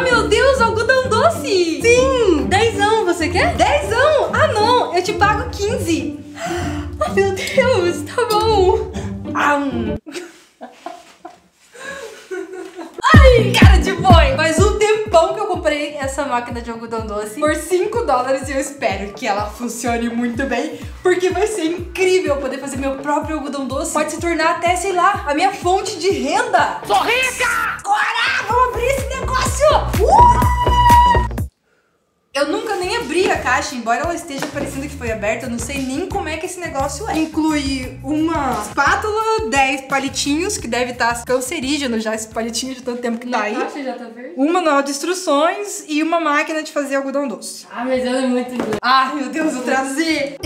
Ah, meu Deus, algodão doce! Sim! Dezão, você quer? Dezão! Ah, não! Eu te pago 15! Ah, meu Deus, tá bom. Ah, hum. Boi. Faz um tempão que eu comprei essa máquina de algodão doce por 5 dólares e eu espero que ela funcione muito bem, porque vai ser incrível poder fazer meu próprio algodão doce. Pode se tornar até, sei lá, a minha fonte de renda. Sou rica! Agora, vamos abrir esse negócio. Uh! Eu nunca nem abri a caixa, embora ela esteja parecendo que foi aberta, eu não sei nem como é que esse negócio é. Inclui uma espátula, 10 palitinhos, que deve estar cancerígeno já, esse palitinho de tanto tempo que tá aí. caixa já tá verde? Um manual de instruções e uma máquina de fazer algodão doce. Ah, mas ela é muito linda. Ai, meu Deus, eu trazer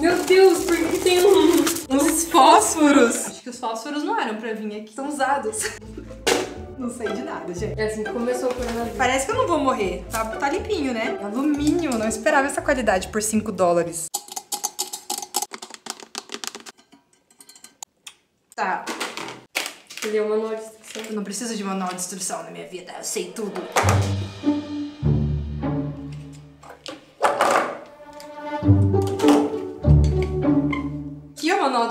Meu Deus, por que tem um... uns fósforos. Acho que os fósforos não eram pra vir aqui, são usados. Não sei de nada, gente. É assim que começou o coronavírus. Parece que eu não vou morrer. Tá, tá limpinho, né? Alumínio, não esperava essa qualidade por 5 dólares. Tá, é uma manual de instrução. eu não preciso de manual de instrução na minha vida, eu sei tudo.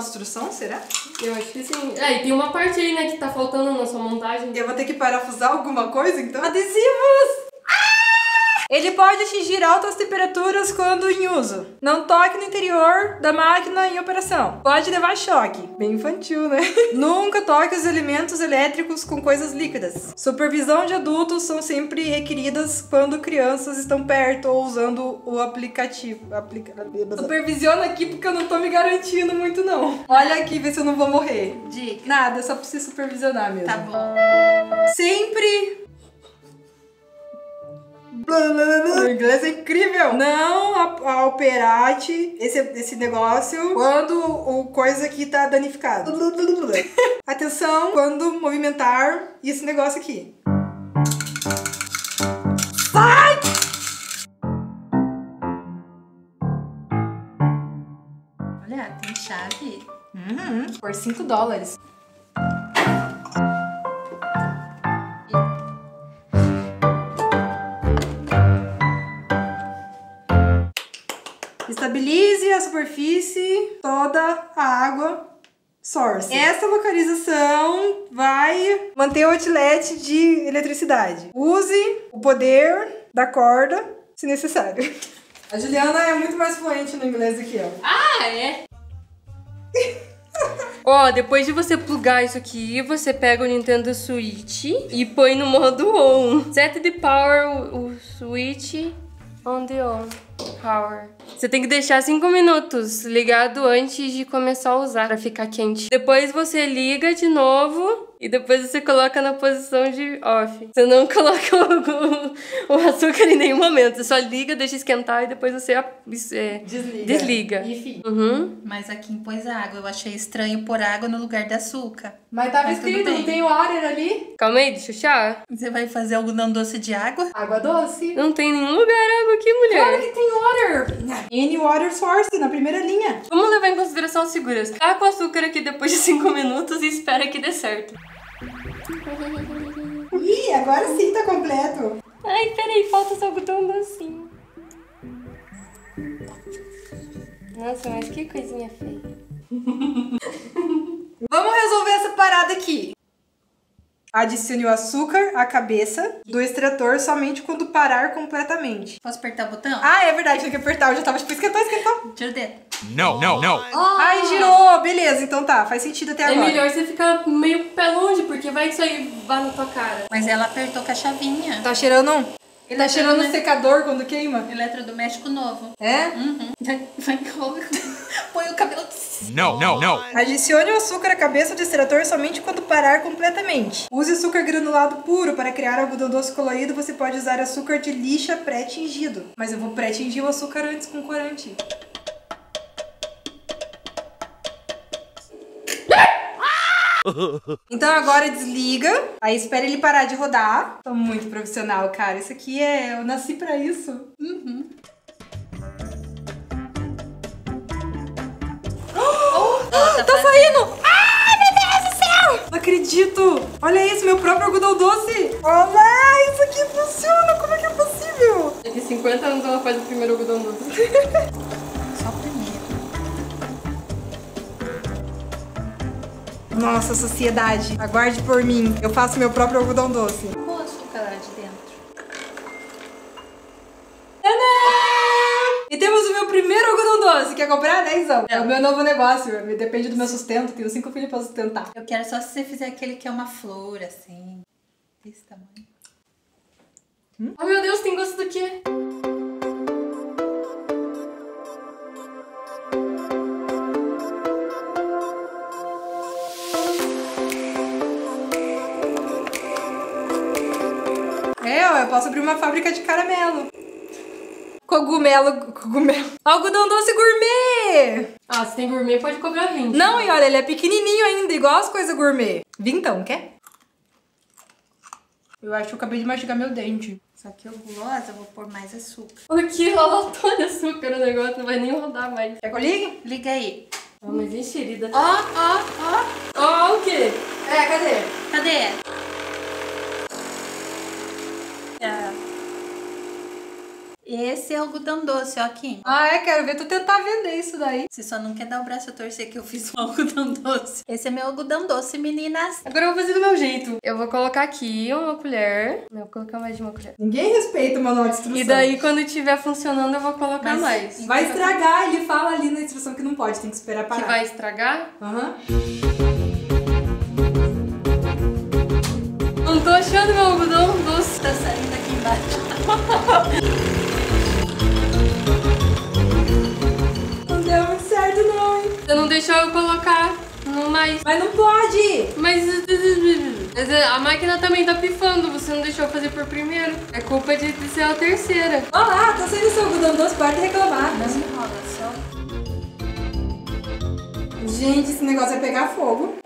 Aqui o manual de instrução, será? Eu acho que sim. É, e tem uma parte aí, né, que tá faltando na sua montagem. Eu vou ter que parafusar alguma coisa, então? Adesivos! Ele pode atingir altas temperaturas quando em uso. Não toque no interior da máquina em operação. Pode levar choque. Bem infantil, né? Nunca toque os elementos elétricos com coisas líquidas. Supervisão de adultos são sempre requeridas quando crianças estão perto ou usando o aplicativo. Aplica... Supervisiona aqui porque eu não tô me garantindo muito, não. Olha aqui, vê se eu não vou morrer. Dica. Nada, eu só preciso supervisionar mesmo. Tá bom. Sempre. O inglês é incrível! Não a- a operate esse, esse negócio quando o coisa aqui tá danificado. Atenção quando movimentar esse negócio aqui. Sai! Olha, tem chave. Uhum, por 5 dólares. Estabilize a superfície, toda a água source. Essa localização vai manter o outlet de eletricidade. Use o poder da corda se necessário. A Juliana é muito mais fluente no inglês do que eu. Ah, é? Ó, depois de você plugar isso aqui, você pega o Nintendo Switch e põe no modo on. Set the power, o switch on the on. Power. Você tem que deixar 5 minutos ligado antes de começar a usar, pra ficar quente. Depois você liga de novo e depois você coloca na posição de off. Você não coloca o, o açúcar em nenhum momento. Você só liga, deixa esquentar e depois você é, Desliga. desliga. Enfim. Uhum. Mas aqui impôs água. Eu achei estranho pôr água no lugar de açúcar. Mas tava Mas escrito, não tem o water ali? Calma aí, deixa eu achar. Você vai fazer algodão doce de água? Água doce. Não tem nenhum lugar água aqui, Claro mulher. que tem water. Any water source na primeira linha. Vamos levar em consideração as seguras. Tá com açúcar aqui depois de 5 minutos e espera que dê certo. Ih, agora sim tá completo. Ai, peraí, falta esse algodão docinho. Nossa, mas que coisinha feia. Vamos resolver essa parada aqui. Adicione o açúcar à cabeça do extrator somente quando parar completamente. Posso apertar o botão? Ah, é verdade, tinha que apertar. Eu já tava tipo, esquentou, esquentou. Tira o dedo. No, no, no. Ai, girou. Beleza, então tá. Faz sentido até É agora. melhor você ficar meio pé longe, porque vai que isso aí vai na tua cara. Mas ela apertou com a chavinha. Tá cheirando um? Ele Tá é cheirando secador quando queima? Eletrodoméstico novo. É? Uhum. Vai. Põe o cabelo. No, no, no. Adicione o açúcar à cabeça do extrator somente quando parar completamente. Use açúcar granulado puro para criar algodão doce colorido. Você pode usar açúcar de lixa pré-tingido. Mas eu vou pré-tingir o açúcar antes com corante. Então agora desliga, aí espera ele parar de rodar. Tô muito profissional, cara. Isso aqui é. Eu nasci pra isso. Uhum. Tá saindo! Ai, meu Deus do céu! Não acredito! acredito! Olha isso, meu próprio algodão doce! Olha, isso aqui funciona! Como é que é possível? Daqui 50 anos ela faz o primeiro algodão doce. Só o primeiro. Nossa, sociedade, aguarde por mim. Eu faço meu próprio algodão doce. Com o açúcar lá de dentro. E temos o meu primeiro algodão doce. Quer comprar? 10 É o meu novo negócio. Depende do meu sustento. Tenho cinco filhos pra sustentar. Eu quero só se você fizer aquele que é uma flor, assim. Desse tamanho. Oh meu Deus, tem gosto do quê? Eu posso abrir uma fábrica de caramelo. Cogumelo, cogumelo. Algodão doce gourmet! Ah, se tem gourmet, pode cobrar 20. Não, e olha, ele é pequenininho ainda, igual as coisas gourmet. Vintão, quer? Eu acho que eu acabei de mastigar meu dente. Só que eu gulosa, eu vou pôr mais açúcar. O que rolou todo açúcar no negócio, não vai nem rodar mais. Quer que eu ligue? Liga aí. Ah, mas enxerida. Ó, ó, ó. Ó, o quê? É, cadê? Cadê? Esse é algodão doce, ó aqui. Ah, é, quero ver tu tentar vender isso daí. Você só não quer dar o braço a torcer que eu fiz um algodão doce. Esse é meu algodão doce, meninas. Agora eu vou fazer do meu jeito. Eu vou colocar aqui uma colher. Não, vou colocar mais de uma colher. Ninguém respeita o manual de instrução. E daí, quando estiver funcionando, eu vou colocar Mas- mais. Vai estragar, ele fala ali na instrução que não pode, tem que esperar parar. Que vai estragar? Aham. Não tô achando meu algodão doce. Tá saindo aqui embaixo. Você não deixou eu colocar no mais. Mas não pode! Mas. Mas a máquina também tá pifando, você não deixou eu fazer por primeiro. É culpa de, de ser a terceira. Olha lá, tá saindo seu algodão doce, pode reclamar. Não enrola, só. Gente, esse negócio vai pegar fogo.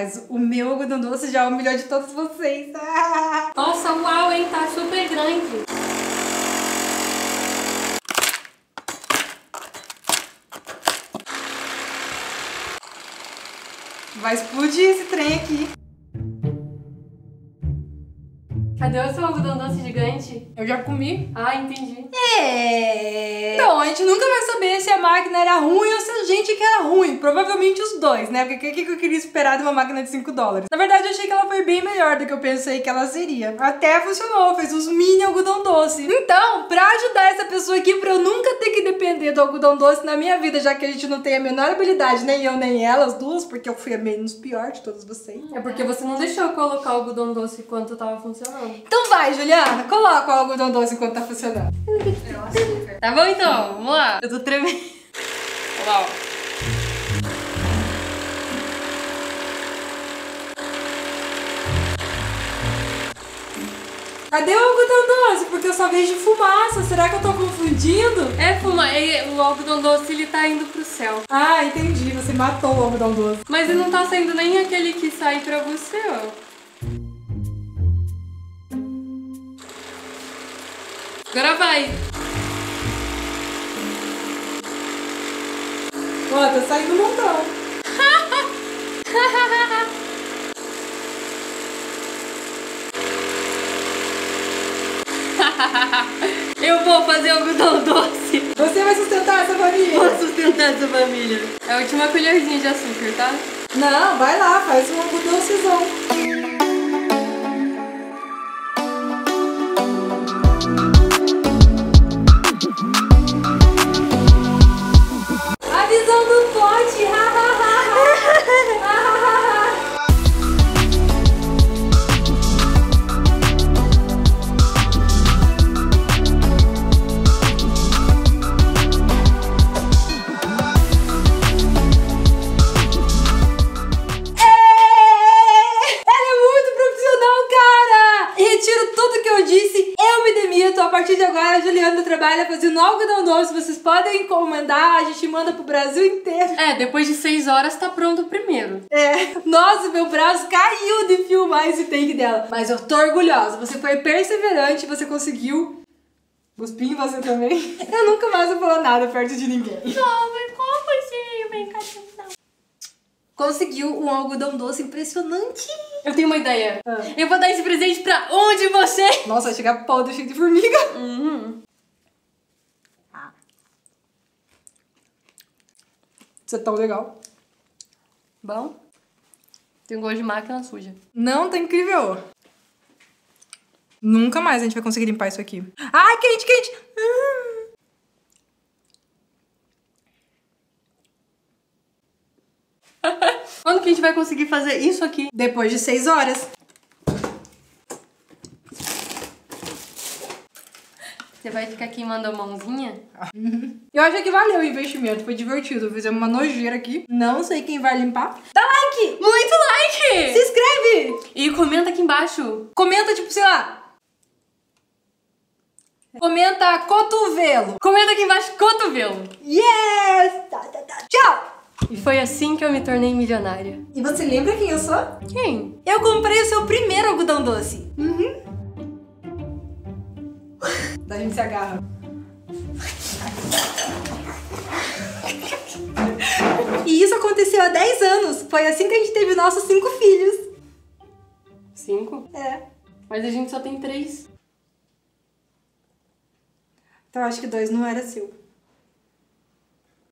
Mas o meu algodão doce já é o melhor de todos vocês. Ah! Nossa, uau, hein? Tá super grande. Vai explodir esse trem aqui. Cadê o seu algodão doce gigante? Eu já comi. Ah, entendi. É. Então, a gente nunca vai saber se a máquina era ruim ou se gente que era ruim. Provavelmente os dois, né? Porque o que, que eu queria esperar de uma máquina de 5 dólares? Na verdade, eu achei que ela foi bem melhor do que eu pensei que ela seria. Até funcionou, fez uns mini algodão doce. Então, pra ajudar essa pessoa aqui, pra eu nunca ter que depender do algodão doce na minha vida, já que a gente não tem a menor habilidade, nem eu nem ela, as duas, porque eu fui a menos pior de todos vocês. É porque você não deixou eu colocar o algodão doce enquanto tava funcionando. Então vai, Juliana, coloca o algodão doce enquanto tá funcionando. Tá bom então, vamos lá. Eu tô tremendo. Olha lá, ó. Cadê o algodão doce? Porque eu só vejo fumaça. Será que eu tô confundindo? É, fuma, é, o algodão doce ele tá indo pro céu. Ah, entendi. Você matou o algodão doce. Mas ele não tá saindo nem aquele que sai pra você, ó. Agora vai. Ó, tá saindo um montão. Eu vou fazer algodão doce. Você vai sustentar essa família? Vou sustentar essa família. É a última colherzinha de açúcar, tá? Não, vai lá, faz um algodão docezão. partir de agora a Juliana trabalha fazendo algodão doce. Vocês podem encomendar, a gente manda pro Brasil inteiro. É, depois de seis horas tá pronto o primeiro. É. Nossa, meu braço caiu de filmar esse take dela. Mas eu tô orgulhosa. Você foi perseverante, você conseguiu. Guspinho, você também? Eu nunca mais vou falar nada perto de ninguém. Não, mas como assim? Vem cá, Conseguiu um algodão doce impressionante. Eu tenho uma ideia. Ah. Eu vou dar esse presente pra um de você. Nossa, vai chegar podre cheio de formiga. Uhum. Isso é tão legal. Bom? Tem gosto de máquina suja. Não, tá incrível. Nunca mais a gente vai conseguir limpar isso aqui. Ai, quente, quente. Hum. Quando que a gente vai conseguir fazer isso aqui? Depois de seis horas. Você vai ficar queimando a mãozinha? Eu acho que valeu o investimento, foi divertido. Fizemos uma nojeira aqui. Não sei quem vai limpar. Dá like! Muito like! Se inscreve! E comenta aqui embaixo. Comenta, tipo, sei lá. Comenta cotovelo. Comenta aqui embaixo cotovelo. Yes! Tchau! E foi assim que eu me tornei milionária. E você lembra quem eu sou? Quem? Eu comprei o seu primeiro algodão doce. Uhum. Da gente se agarra. E isso aconteceu há 10 anos. Foi assim que a gente teve nossos cinco filhos. Cinco? É. Mas a gente só tem três. Então acho que dois não era seu.